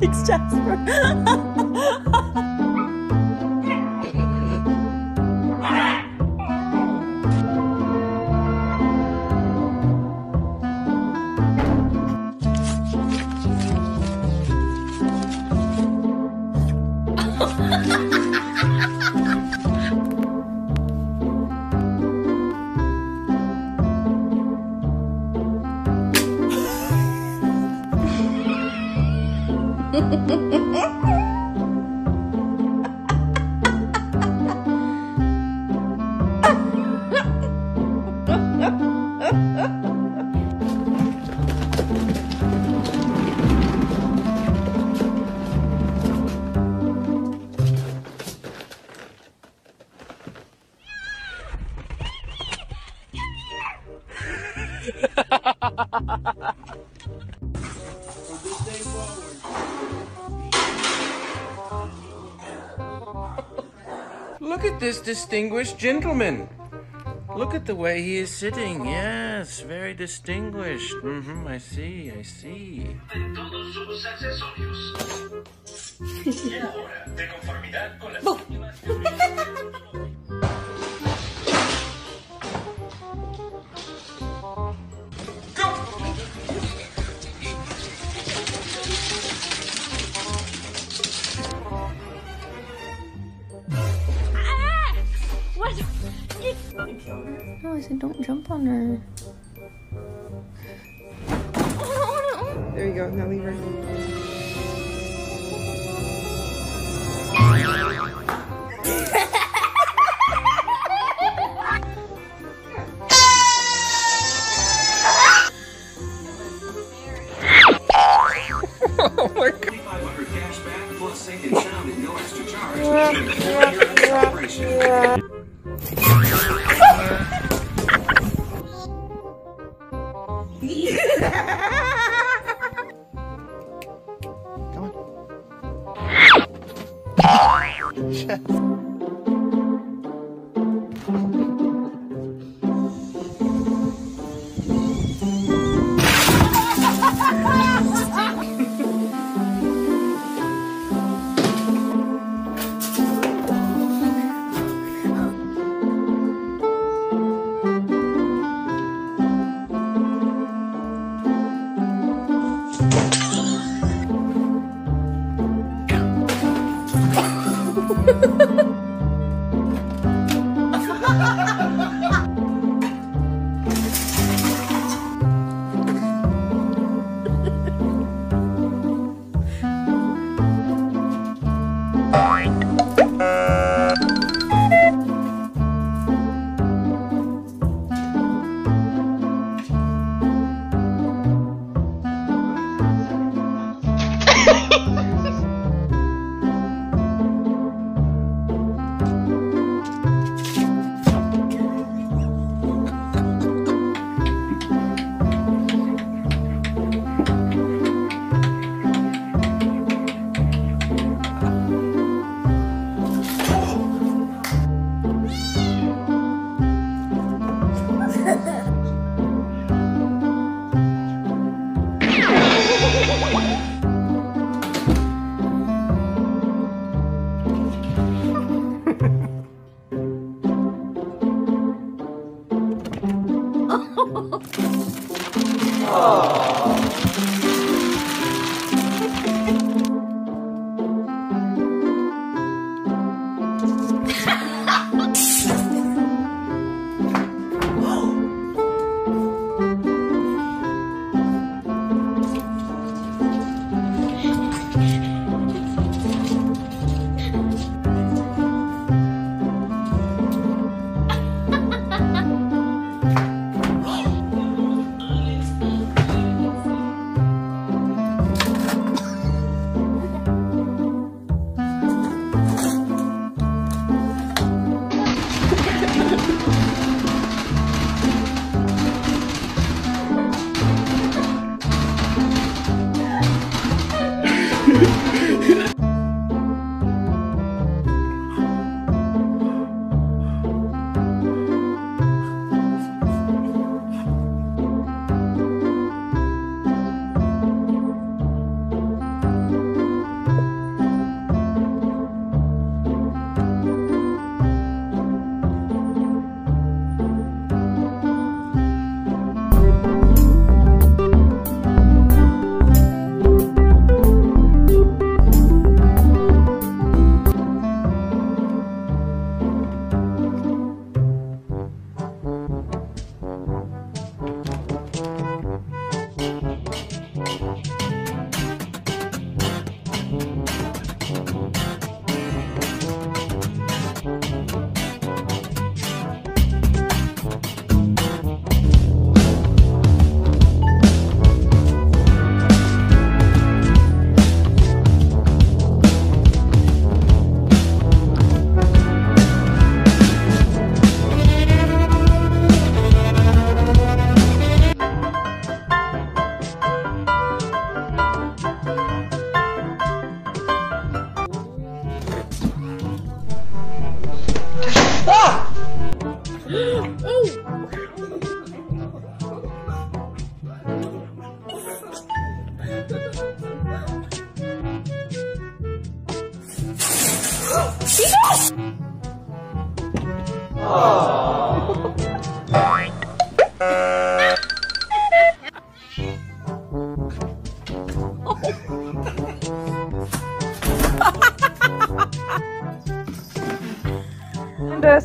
Thanks, Jasper. Look at this distinguished gentleman. Look at the way he is sitting. Yes, very distinguished. Mm-hmm, I see, I see. de todos sus accesorios. Y ahora, de conformidad con las No, I said don't jump on her. There you go. Now leave her. yes.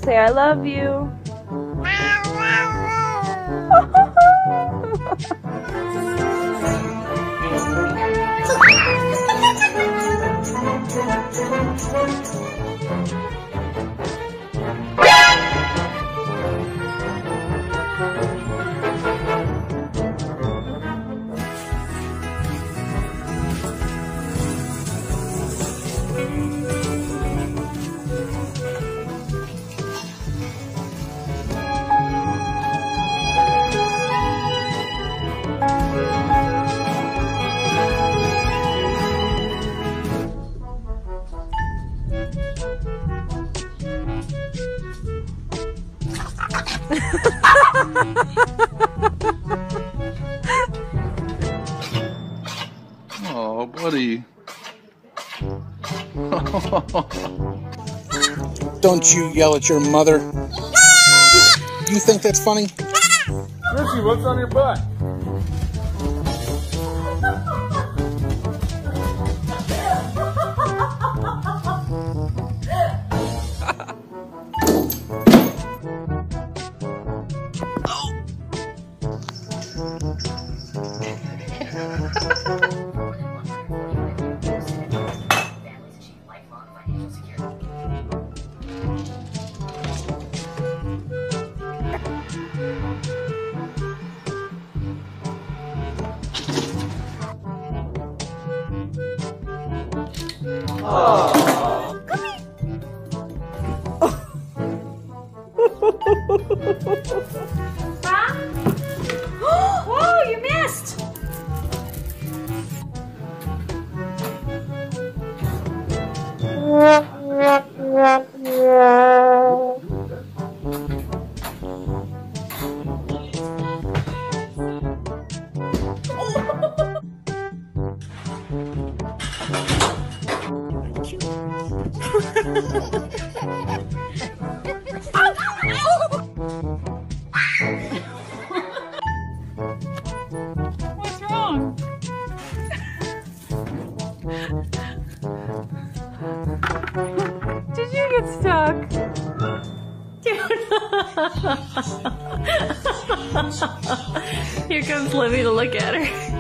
Say I love you. Oh, buddy. Don't you yell at your mother. You think that's funny? Richie, what's on your butt? Ha Did you get stuck? Here comes Livy to look at her.